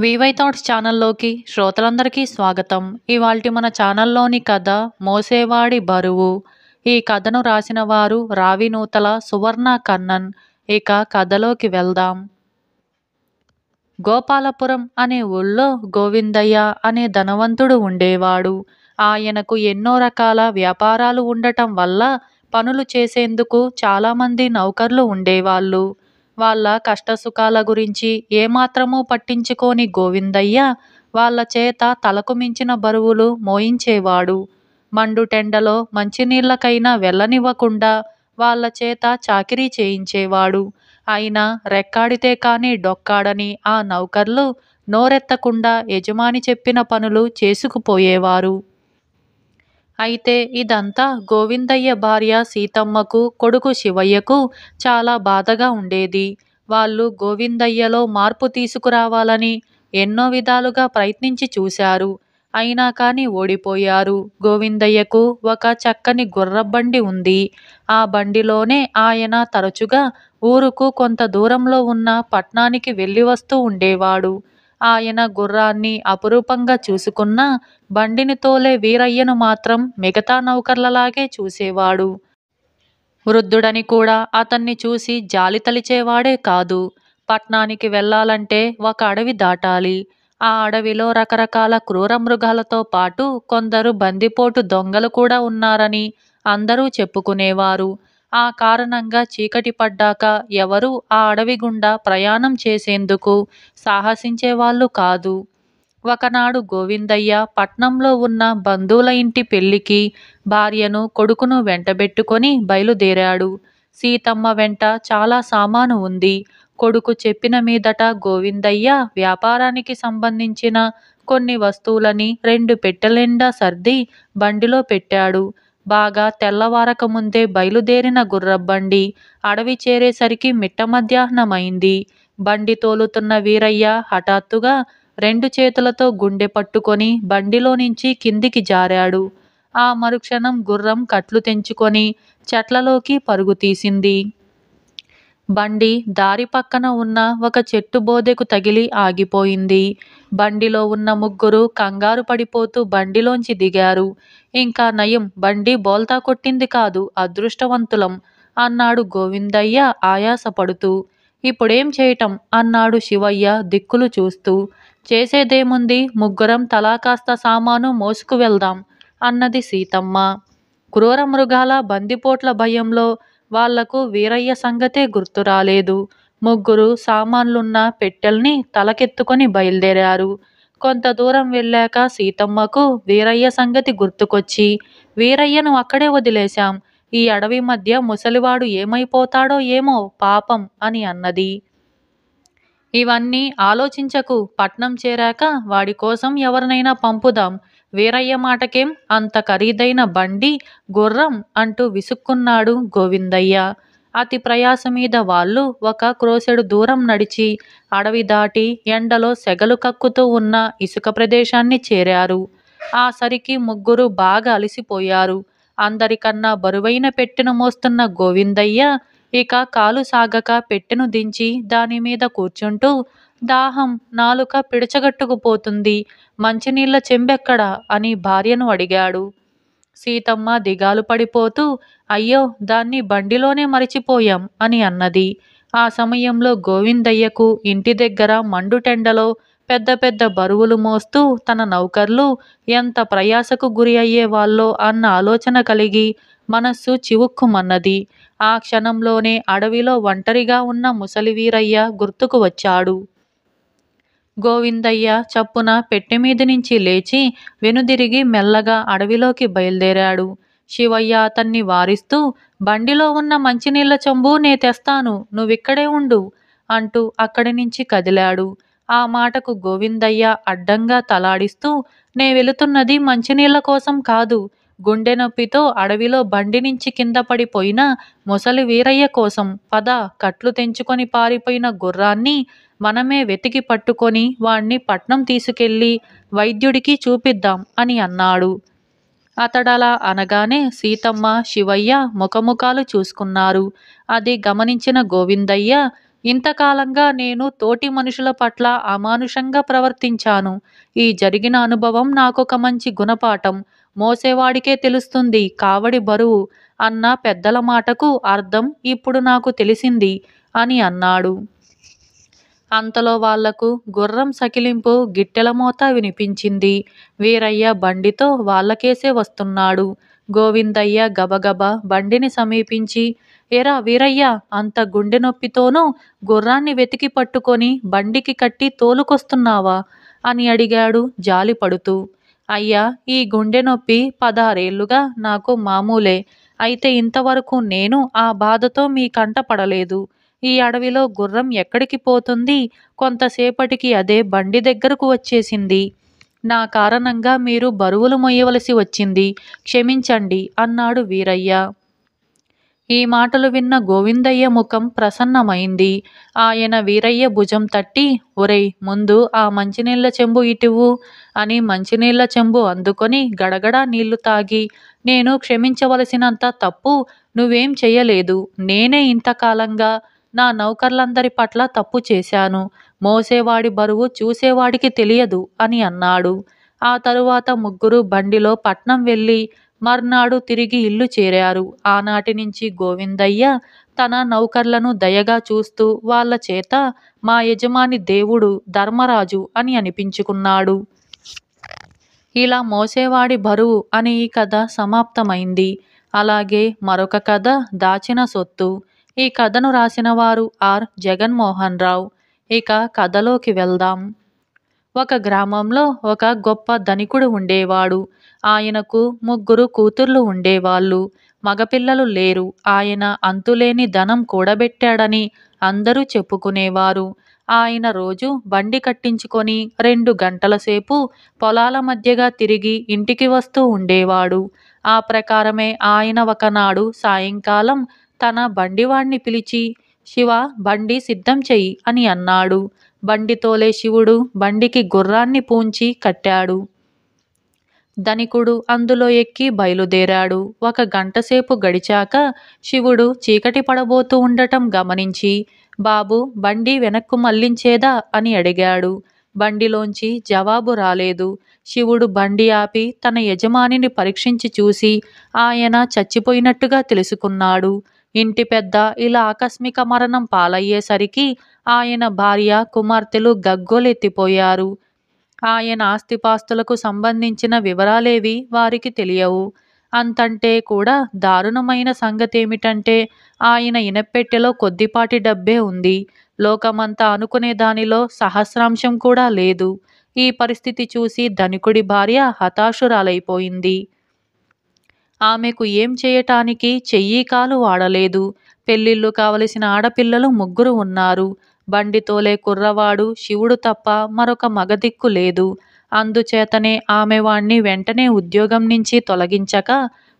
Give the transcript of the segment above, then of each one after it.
VY thoughts ఛానల్లోకి శ్రోతలందరికీ స్వాగతం. ఇవాల్టి మన ఛానల్లోని కథ మోసేవాడి బరువు. ఈ కథను రాసిన వారు రావి నూతల సువర్ణ కన్నన్. ఇక కథలోకి వెళ్దాం. గోపాలపురం అనే ఊళ్ళో గోవిందయ్య అనే ధనవంతుడు ఉండేవాడు. ఆయనకు ఎన్నో రకాల వ్యాపారాలు ఉండటం వల్ల పనులు చేసేందుకు చాలామంది నౌకర్లు ఉండేవాళ్ళు. వాళ్ళ కష్టసుఖాల గురించి ఏమాత్రమూ పట్టించుకోని గోవిందయ్య వాళ్ళ చేత తలకు మించిన బరువులు మోయించేవాడు. మండుటెండలో మంచినీళ్ళకైనా వెళ్ళనివ్వకుండా వాళ్ళ చేత చాకిరీ చేయించేవాడు. అయినా రెక్కాడితే కానీ డొక్కాడని ఆ నౌకర్లు నోరెత్తకుండా యజమాని చెప్పిన పనులు చేసుకుపోయేవారు. అయితే ఇదంతా గోవిందయ్య భార్య సీతమ్మకు కొడుకు శివయ్యకు చాలా బాధగా ఉండేది. వాళ్ళు గోవిందయ్యలో మార్పు తీసుకురావాలని ఎన్నో విధాలుగా ప్రయత్నించి చూశారు. అయినా కానీ ఓడిపోయారు. గోవిందయ్యకు ఒక చక్కని గుర్రబండి ఉంది. ఆ బండిలోనే ఆయన తరచుగా ఊరుకు కొంత దూరంలో ఉన్న పట్నానికి వెళ్ళి వస్తూ ఉండేవాడు. ఆయన గుర్రాన్ని అపురూపంగా చూసుకున్న బండిని తోలే వీరయ్యను మాత్రం మిగతా నౌకర్లలాగే చూసేవాడు. వృద్ధుడని కూడా అతన్ని చూసి జాలి తలిచేవాడే కాదు. పట్నానికి వెళ్ళాలంటే ఒక అడవి దాటాలి. ఆ అడవిలో రకరకాల క్రూర మృగాలతో పాటు కొందరు బందిపోటు దొంగలు కూడా ఉన్నారని అందరూ చెప్పుకునేవారు. ఆ కారణంగా చీకటి పడ్డాక ఎవరూ ఆ అడవి గుండా ప్రయాణం చేసేందుకు సాహసించేవాళ్ళు కాదు. ఒకనాడు గోవిందయ్య పట్నంలో ఉన్న బంధువుల ఇంటి పెళ్ళికి భార్యను కొడుకును వెంటబెట్టుకొని బయలుదేరాడు. సీతమ్మ వెంట చాలా సామాను ఉంది. కొడుకు చెప్పిన మీదట గోవిందయ్య వ్యాపారానికి సంబంధించిన కొన్ని వస్తువులని రెండు పెట్టెలెండా సర్ది బండిలో పెట్టాడు. బాగా తెల్లవారక ముందే బయలుదేరిన గుర్రబండి అడవి చేరేసరికి మిట్ట మధ్యాహ్నమైంది. బండి తోలుతున్న వీరయ్య హఠాత్తుగా రెండు చేతులతో గుండె పట్టుకొని బండిలో నుంచి కిందికి జారాడు. ఆ మరుక్షణం గుర్రం కట్లు తెంచుకొని చెట్లలోకి పరుగు తీసింది. బండి దారి పక్కన ఉన్న ఒక చెట్టు బోదెకు తగిలి ఆగిపోయింది. బండిలో ఉన్న ముగ్గురు కంగారు పడిపోతూ బండిలోంచి దిగారు. ఇంకా నయం బండి బోల్తా కొట్టింది కాదు అదృష్టవంతులం అన్నాడు గోవిందయ్య ఆయాసపడుతూ. ఇప్పుడేం చేయటం? అన్నాడు శివయ్య దిక్కులు చూస్తూ. చేసేదేముంది? ముగ్గురం తలా కాస్త సామాను మోసుకు వెళ్దాం అన్నది సీతమ్మ. క్రూర మృగాల బందిపోట్ల భయంలో వాళ్ళకు వీరయ్య సంగతే గుర్తు రాలేదు. ముగ్గురు సామాన్లున్న పెట్టెల్ని తలకెత్తుకొని బయలుదేరారు. కొంత దూరం వెళ్ళాక సీతమ్మకు వీరయ్య సంగతి గుర్తుకొచ్చి వీరయ్యను అక్కడే వదిలేశాం. ఈ అడవి మధ్య ముసలివాడు ఏమైపోతాడో ఏమో పాపం అని అన్నది. ఇవన్నీ ఆలోచించకు పట్నం చేరాక వాడి కోసం ఎవరినైనా పంపుదాం. వీరయ్య మాటకేం? అంత ఖరీదైన బండి గుర్రం అంటూ విసుక్కున్నాడు గోవిందయ్య. అతి ప్రయాస మీద వాళ్ళు ఒక క్రోసెడు దూరం నడిచి అడవి దాటి ఎండలో సెగలు కక్కుతూ ఉన్న ఇసుక ప్రదేశాన్ని చేరారు. ఆ సరికి ముగ్గురు బాగా అలసిపోయారు. అందరికన్నా బరువైన పెట్టెను మోస్తున్న గోవిందయ్య ఇక కాలు సాగక పెట్టెను దించి దాని మీద కూర్చుంటూ దాహం నాలుక పిడచగట్టుకుపోతుంది. మంచినీళ్ళ చెంబెక్కడా? అని భార్యను అడిగాడు. సీతమ్మ దిగాలు పడిపోతూ అయ్యో దాన్ని బండిలోనే మరిచిపోయాం అని అన్నది. ఆ సమయంలో గోవిందయ్యకు ఇంటి దగ్గర మండుటెండలో పెద్ద పెద్ద బరువులు మోస్తూ తన నౌకర్లు ఎంత ప్రయాసకు గురి అయ్యేవాళ్ళో అన్న ఆలోచన కలిగి మనస్సు చివుక్కుమన్నది. ఆ క్షణంలోనే అడవిలో ఒంటరిగా ఉన్న ముసలి వీరయ్య గుర్తుకు వచ్చాడు. గోవిందయ్య చప్పున పెట్టె మీద నుంచి లేచి వెనుదిరిగి మెల్లగా అడవిలోకి బయలుదేరాడు. శివయ్య అతన్ని వారిస్తూ బండిలో ఉన్న మంచినీళ్ళ చెంబు నే తెస్తాను నువ్విక్కడే ఉండు అంటూ అక్కడి నుంచి కదిలాడు. ఆ మాటకు గోవిందయ్య అడ్డంగా తలాడిస్తూ నే వెళుతున్నది మంచినీళ్ళ కోసం కాదు గుండె నొప్పితో అడవిలో బండి నుంచి కింద పడిపోయిన ముసలి వీరయ్య కోసం పద కట్లు తెంచుకొని పారిపోయిన గుర్రాన్ని మనమే వెతికి పట్టుకొని వాణ్ణి పట్నం తీసుకెళ్ళి వైద్యుడికి చూపిద్దాం అని అన్నాడు. అతడలా అనగానే సీతమ్మ శివయ్య ముఖముఖాలు చూసుకున్నారు. అది గమనించిన గోవిందయ్య ఇంతకాలంగా నేను తోటి మనుషుల పట్ల అమానుషంగా ప్రవర్తించాను. ఈ జరిగిన అనుభవం నాకొక మంచి గుణపాఠం. మోసేవాడికే తెలుస్తుంది. కావడి బరువు అన్న పెద్దల మాటకు అర్థం ఇప్పుడు నాకు తెలిసింది అని అన్నాడు. అంతలో వాళ్ళకు గుర్రం సకిలింపు గిట్టెల మోత వినిపించింది. వీరయ్య బండితో వాళ్ళకేసే వస్తున్నాడు. గోవిందయ్య గబగబా బండిని సమీపించి ఎరా వీరయ్య అంత గుండె నొప్పితోనూ గుర్రాన్ని వెతికి పట్టుకొని బండికి కట్టి తోలుకొస్తున్నావా? అని అడిగాడు జాలి పడుతూ అయ్యా ఈ గుండె నొప్పి పదహారేళ్ళుగా నాకు మామూలే. అయితే ఇంతవరకు నేను ఆ బాధతో మీ కంట పడలేదు. ఈ అడవిలో గుర్రం ఎక్కడికి పోతుంది? కొంతసేపటికి అదే బండి దగ్గరకు వచ్చేసింది. నా కారణంగా మీరు బరువులు మొయ్యవలసి వచ్చింది. క్షమించండి అన్నాడు వీరయ్య. ఈ మాటలు విన్న గోవిందయ్య ముఖం ప్రసన్నమైంది. ఆయన వీరయ్య భుజం తట్టి ఒరేయ్ ముందు ఆ మంచినీళ్ళ చెంబు ఇటువు అని మంచినీళ్ళ చెంబు అందుకొని గడగడా నీళ్ళు తాగి నేను క్షమించవలసినంత తప్పు నువ్వేం చెయ్యలేదు. నేనే ఇంతకాలంగా నా నౌకర్లందరి పట్ల తప్పు చేశాను. మోసేవాడి బరువు చూసేవాడికి తెలియదు అని అన్నాడు. ఆ తరువాత ముగ్గురు బండిలో పట్నం వెళ్ళి మర్నాడు తిరిగి ఇల్లు చేరారు. ఆనాటి నుంచి గోవిందయ్య తన నౌకర్లను దయగా చూస్తూ వాళ్ళ చేత మా యజమాని దేవుడు ధర్మరాజు అని అనిపించుకున్నాడు. ఇలా మోసేవాడి బరువు అని ఈ కథ సమాప్తమైంది. అలాగే మరొక కథ దాచిన సొత్తు. ఈ కథను రాసిన వారు ఆర్. జగన్మోహన్ రావు. ఇక కథలోకి వెళ్దాం. ఒక గ్రామంలో ఒక గొప్ప ధనికుడు ఉండేవాడు. ఆయనకు ముగ్గురు కూతుర్లు ఉండేవాళ్ళు. మగపిల్లలు లేరు. ఆయన అంతులేని ధనం కూడబెట్టాడని అందరూ చెప్పుకునేవారు. ఆయన రోజు బండి కట్టించుకొని రెండు గంటల సేపు పొలాల మధ్యగా తిరిగి ఇంటికి వస్తూ ఉండేవాడు. ఆ ప్రకారమే ఆయన ఒకనాడు సాయంకాలం తన బండివాణ్ణి పిలిచి శివ బండి సిద్ధం చెయ్యి అని అన్నాడు. బండి తోలే శివుడు బండికి గుర్రాన్ని పూంచి కట్టాడు. ధనికుడు అందులో ఎక్కి బయలుదేరాడు. ఒక గంటసేపు గడిచాక శివుడు చీకటి పడబోతూ ఉండటం గమనించి బాబు బండి వెనక్కు మళ్ళించేదా అని అడిగాడు. బండిలోంచి జవాబు రాలేదు. శివుడు బండి ఆపి తన యజమానిని పరీక్షించి చూసి ఆయన చచ్చిపోయినట్టుగా తెలుసుకున్నాడు. ఇంటి పెద్ద ఇలా ఆకస్మిక మరణం పాలయ్యేసరికి ఆయన భార్య కుమార్తెలు గగ్గోలెత్తిపోయారు. ఆయన ఆస్తిపాస్తులకు సంబంధించిన వివరాలేవి వారికి తెలియవు. అంతంటే కూడా దారుణమైన సంగతేమిటంటే ఆయన ఇనపెట్టెలో కొద్దిపాటి డబ్బే ఉంది. లోకమంతా అనుకునే దానిలో సహస్రాంశం కూడా లేదు. ఈ పరిస్థితి చూసి ధనికుడి భార్య హతాశురాలైపోయింది. ఆమెకు ఏం చేయటానికి చెయ్యి కాలు వాడలేదు. పెళ్ళిళ్ళు కావలసిన ఆడపిల్లలు ముగ్గురు ఉన్నారు. బండితోలే కుర్రవాడు శివుడు తప్ప మరొక మగదిక్కు లేదు. అందుచేతనే ఆమె వాణ్ణి వెంటనే ఉద్యోగం నుంచి తొలగించక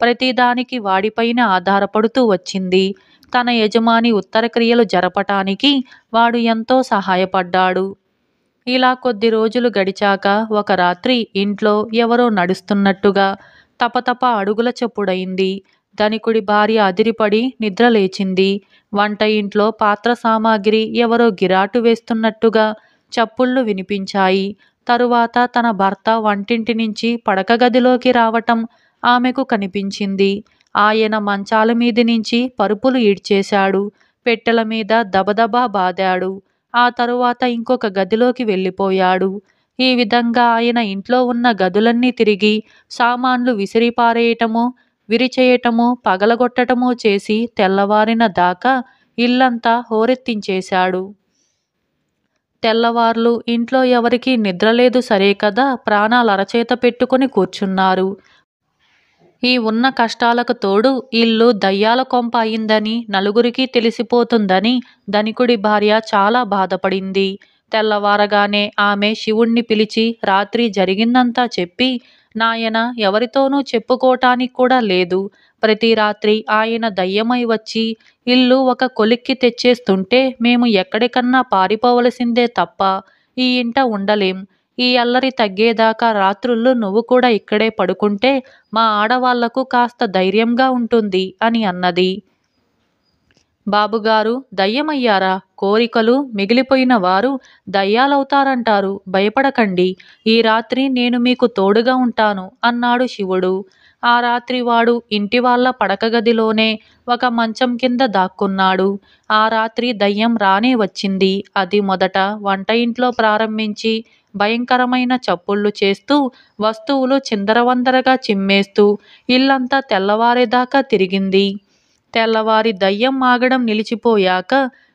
ప్రతిదానికి వాడిపైన ఆధారపడుతూ వచ్చింది. తన యజమాని ఉత్తరక్రియలు జరపటానికి వాడు ఎంతో సహాయపడ్డాడు. ఇలా కొద్ది రోజులు గడిచాక ఒక రాత్రి ఇంట్లో ఎవరో నడుస్తున్నట్టుగా తపతప అడుగుల చెప్పుడైంది. ధనికుడి భార్య అదిరిపడి నిద్రలేచింది వంట ఇంట్లో పాత్ర సామాగ్రి ఎవరో గిరాటు వేస్తున్నట్టుగా చప్పుళ్ళు వినిపించాయి. తరువాత తన భర్త వంటింటి నుంచి పడక గదిలోకి రావటం ఆమెకు కనిపించింది. ఆయన మంచాల మీది నుంచి పరుపులు ఈడ్చేశాడు. పెట్టెల మీద దబదబా బాదాడు. ఆ తరువాత ఇంకొక గదిలోకి వెళ్ళిపోయాడు. ఈ విధంగా ఆయన ఇంట్లో ఉన్న గదులన్నీ తిరిగి సామాన్లు విసిరిపారేయటము విరిచేయటము పగలగొట్టటము చేసి తెల్లవారిన దాకా ఇల్లంతా హోరెత్తించేశాడు. తెల్లవార్లు ఇంట్లో ఎవరికి నిద్రలేదు సరే కదా ప్రాణాలు అరచేత పెట్టుకొని కూర్చున్నారు. ఈ ఉన్న కష్టాలకు తోడు ఇల్లు దయ్యాల కొంప అయిందని నలుగురికి తెలిసిపోతుందని ధనికుడి భార్య చాలా బాధపడింది. తెల్లవారగానే ఆమె శివుణ్ణి పిలిచి రాత్రి జరిగిందంతా చెప్పి నాయన ఎవరితోనూ చెప్పుకోటానికి కూడా లేదు. ప్రతి రాత్రి ఆయన దయ్యమై వచ్చి ఇల్లు ఒక కొలిక్కి తెచ్చేస్తుంటే మేము ఎక్కడికన్నా పారిపోవలసిందే తప్ప ఈ ఇంట ఉండలేం. ఈ అల్లరి తగ్గేదాకా రాత్రుళ్ళు నువ్వు కూడా ఇక్కడే పడుకుంటే మా ఆడవాళ్ళకు కాస్త ధైర్యంగా ఉంటుంది అని అన్నది. బాబుగారు దయ్యమయ్యారా? కోరికలు మిగిలిపోయిన వారు దయ్యాలవుతారంటారు. భయపడకండి. ఈ రాత్రి నేను మీకు తోడుగా ఉంటాను అన్నాడు శివుడు. ఆ రాత్రి వాడు ఇంటి వాళ్ళ పడకగదిలోనే ఒక మంచం కింద దాక్కున్నాడు. ఆ రాత్రి దయ్యం రానే వచ్చింది. అది మొదట వంట ఇంట్లో ప్రారంభించి భయంకరమైన చప్పుళ్ళు చేస్తూ వస్తువులు చిందరవందరగా చిమ్మేస్తూ ఇల్లంతా తెల్లవారేదాకా తిరిగింది. తెల్లవారి దయ్యం మాగడం నిలిచిపోయాక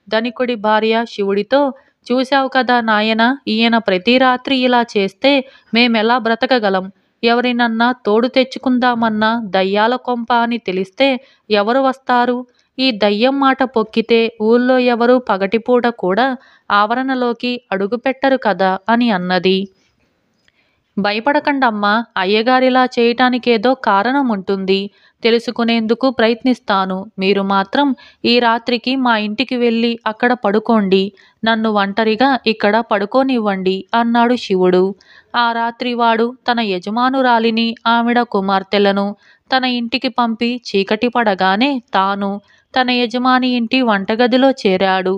ధనికుడి భార్య శివుడితో చూశావు కదా నాయన ఈయన ప్రతి రాత్రి ఇలా చేస్తే మేమెలా బ్రతకగలం? ఎవరినన్నా తోడు తెచ్చుకుందామన్నా దయ్యాల కొంప అని తెలిస్తే ఎవరు వస్తారు ఈ దయ్యం మాట పొక్కితే ఊళ్ళో ఎవరు పగటిపూట కూడా ఆవరణలోకి అడుగుపెట్టరు కదా అని అన్నది. భయపడకండమ్మా అయ్యగారిలా చేయటానికేదో కారణం ఉంటుంది తెలుసుకునేందుకు ప్రయత్నిస్తాను. మీరు మాత్రం ఈ రాత్రికి మా ఇంటికి వెళ్ళి అక్కడ పడుకోండి. నన్ను ఒంటరిగా ఇక్కడ పడుకోనివ్వండి అన్నాడు శివుడు. ఆ రాత్రి వాడు తన యజమానురాలిని ఆవిడ కుమార్తెలను తన ఇంటికి పంపి చీకటి పడగానే తాను తన యజమాని ఇంటి వంటగదిలో చేరాడు.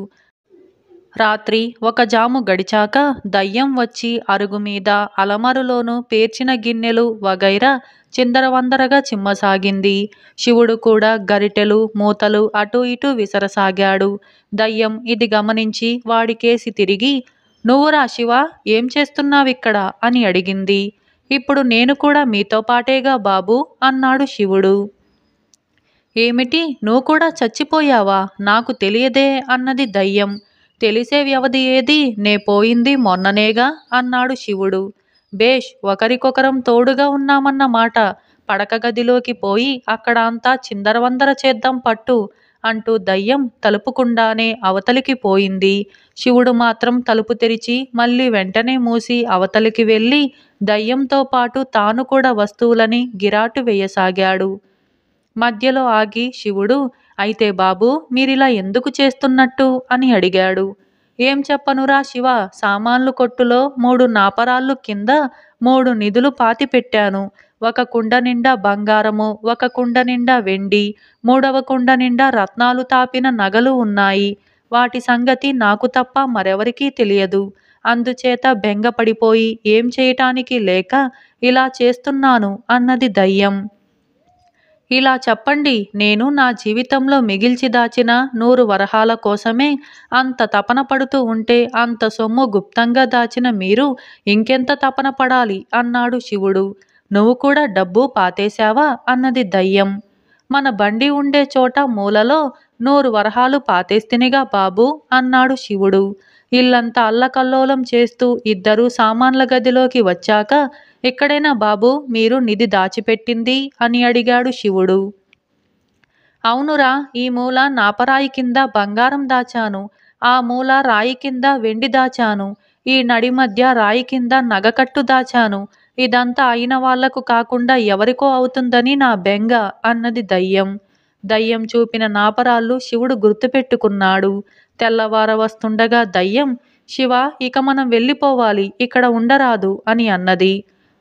రాత్రి ఒక జాము గడిచాక దయ్యం వచ్చి అరుగు మీద అలమరులోను పేర్చిన గిన్నెలు వగైరా చిందరవందరగా చిమ్మసాగింది. శివుడు కూడా గరిటెలు మూతలు అటూ ఇటూ విసరసాగాడు. దయ్యం ఇది గమనించి వాడికేసి తిరిగి నువ్వురా శివ ఏం చేస్తున్నావిక్కడ? అని అడిగింది. ఇప్పుడు నేను కూడా మీతో పాటేగా బాబు అన్నాడు శివుడు. ఏమిటి? నువ్వు కూడా చచ్చిపోయావా? నాకు తెలియదే అన్నది దయ్యం. తెలిసే వ్యవధి ఏది? నే పోయింది మొన్ననేగా అన్నాడు శివుడు. బేష్ ఒకరికొకరం తోడుగా ఉన్నామన్న మాట పడక గదిలోకి పోయి అక్కడ అంతా చిందరవందర చేద్దాం పట్టు అంటూ దయ్యం తలుపుకుండానే అవతలికి పోయింది. శివుడు మాత్రం తలుపు తెరిచి మళ్ళీ వెంటనే మూసి అవతలికి వెళ్ళి దయ్యంతో పాటు తాను కూడా వస్తువులని గిరాటు వేయసాగాడు. మధ్యలో ఆగి శివుడు అయితే బాబు మీరిలా ఎందుకు చేస్తున్నట్టు? అని అడిగాడు. ఏం చెప్పనురా శివ? సామాన్లు కొట్టులో మూడు నాపరాళ్ళు కింద మూడు నిధులు పాతి పెట్టాను. ఒక కుండ నిండా బంగారము ఒక కుండ నిండా వెండి మూడవ కుండ నిండా రత్నాలు తాపిన నగలు ఉన్నాయి. వాటి సంగతి నాకు తప్ప మరెవరికీ తెలియదు. అందుచేత బెంగపడిపోయి ఏం చేయటానికి లేక ఇలా చేస్తున్నాను అన్నది దయ్యం. ఇలా చెప్పండి నేను నా జీవితంలో మిగిల్చి దాచిన నూరు వరహాల కోసమే అంత తపన పడుతూ ఉంటే అంత సొమ్ము గుప్తంగా దాచిన మీరు ఇంకెంత తపన పడాలి అన్నాడు శివుడు. నువ్వు కూడా డబ్బు పాతేశావా అన్నది దయ్యం. మన బండి ఉండే చోట మూలలో నూరు వరహాలు పాతేస్తినిగా బాబు అన్నాడు శివుడు. ఇల్లంతా అల్లకల్లోలం చేస్తూ ఇద్దరూ సామాన్ల గదిలోకి వచ్చాక ఎక్కడైనా బాబు మీరు నిధి దాచిపెట్టింది? అని అడిగాడు శివుడు. అవునురా ఈ మూల నాపరాయి కింద బంగారం దాచాను. ఆ మూల రాయి కింద వెండి దాచాను. ఈ నడి మధ్య రాయి కింద నగకట్టు దాచాను. ఇదంతా అయిన వాళ్ళకు కాకుండా ఎవరికో అవుతుందని నా బెంగ అన్నది దయ్యం. దయ్యం చూపిన నాపరాళ్ళు శివుడు గుర్తుపెట్టుకున్నాడు. తెల్లవార వస్తుండగా దయ్యం శివ ఇక మనం వెళ్ళిపోవాలి ఇక్కడ ఉండరాదు అని అన్నది.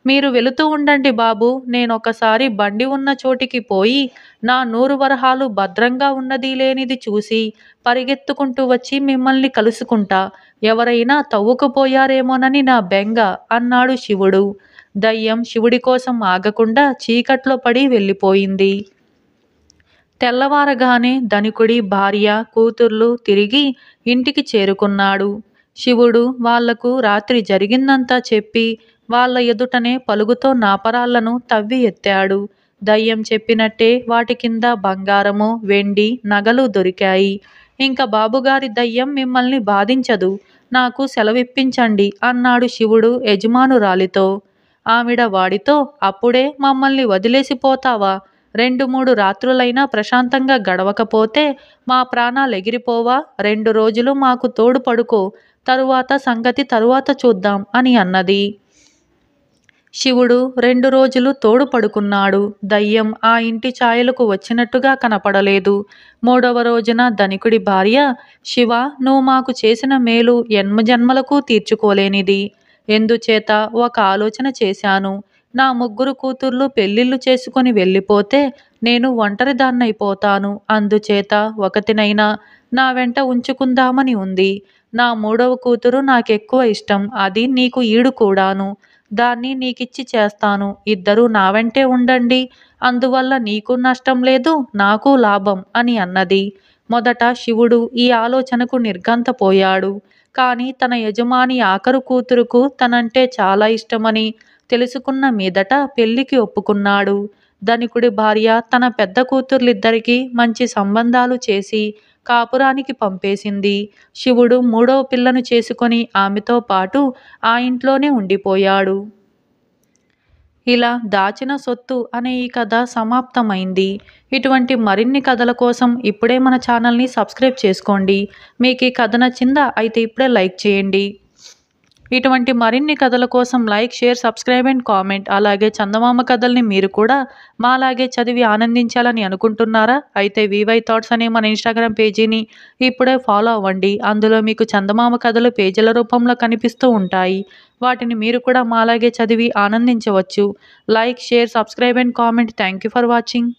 మీరు వెళుతూ ఉండండి బాబు నేనొకసారి బండి ఉన్న చోటికి పోయి నా నూరు వరహాలు భద్రంగా ఉన్నది లేనిది చూసి పరిగెత్తుకుంటూ వచ్చి మిమ్మల్ని కలుసుకుంటా. ఎవరైనా తవ్వుకుపోయారేమోనని నా బెంగ అన్నాడు శివుడు. దయ్యం శివుడి కోసం ఆగకుండా చీకట్లో పడి వెళ్ళిపోయింది. తెల్లవారగానే ధనికుడి భార్య కూతుర్లు తిరిగి ఇంటికి చేరుకున్నాడు. శివుడు వాళ్ళకు రాత్రి జరిగిందంతా చెప్పి వాళ్ళ ఎదుటనే పలుగుతో నాపరాళ్ళను తవ్వి ఎత్తాడు. దయ్యం చెప్పినట్టే వాటి కింద బంగారము వెండి నగలు దొరికాయి. ఇంకా బాబుగారి దయ్యం మిమ్మల్ని బాధించదు. నాకు సెలవిప్పించండి అన్నాడు శివుడు యజమానురాలితో. ఆవిడ వాడితో అప్పుడే మమ్మల్ని వదిలేసిపోతావా రెండు మూడు రాత్రులైనా ప్రశాంతంగా గడవకపోతే మా ప్రాణాలు ఎగిరిపోవా? రెండు రోజులు మాకు తోడు పడుకో. తరువాత సంగతి తరువాత చూద్దాం అని అన్నది. శివుడు రెండు రోజులు తోడు పడుకున్నాడు. దయ్యం ఆ ఇంటి ఛాయలకు వచ్చినట్టుగా కనపడలేదు. మూడవ రోజున ధనికుడి భార్య శివ నువ్వు మాకు చేసిన మేలు జన్మలకు తీర్చుకోలేనిది. ఎందుచేత? ఒక ఆలోచన చేశాను. నా ముగ్గురు కూతుర్లు పెళ్ళిళ్ళు చేసుకొని వెళ్ళిపోతే నేను ఒంటరిదాన్నైపోతాను. అందుచేత ఒకతినైనా నా వెంట ఉంచుకుందామని ఉంది. నా మూడవ కూతురు నాకెక్కువ ఇష్టం. అది నీకు ఈడు కూడాను. దాన్ని నీకిచ్చి చేస్తాను. ఇద్దరూ నా వెంటే ఉండండి. అందువల్ల నీకు నష్టం లేదు నాకు లాభం అని అన్నది. మొదట శివుడు ఈ ఆలోచనకు నిర్గంతపోయాడు కానీ తన యజమాని ఆఖరు కూతురుకు తనంటే చాలా ఇష్టమని తెలుసుకున్న మీదట పెళ్ళికి ఒప్పుకున్నాడు. ధనికుడి భార్య తన పెద్ద కూతుర్లిద్దరికీ మంచి సంబంధాలు చేసి కాపురానికి పంపేసింది. శివుడు మూడవ పిల్లను చేసుకొని ఆమెతో పాటు ఆ ఇంట్లోనే ఉండిపోయాడు. ఇలా దాచిన సొత్తు అనే ఈ కథ సమాప్తమైంది. ఇటువంటి మరిన్ని కథల కోసం ఇప్పుడే మన ఛానల్ని సబ్స్క్రైబ్ చేసుకోండి. మీకు ఈ కథ నచ్చిందా అయితే ఇప్పుడే లైక్ చేయండి. ఇటువంటి మరిన్ని కథల కోసం like share subscribe and comment. అలాగే చందమామ కథల్ని మీరు కూడా మాలాగే చదివి ఆనందించాలని అనుకుంటున్నారా? అయితే వివై థాట్స్ అనే మన ఇన్స్టాగ్రామ్ పేజీని ఇప్పుడే ఫాలో అవ్వండి. అందులో మీకు చందమామ కథలు పేజీల రూపంలో కనిపిస్తూ ఉంటాయి. వాటిని మీరు కూడా మాలాగే చదివి ఆనందించవచ్చు. Like share subscribe and comment. Thank you for watching.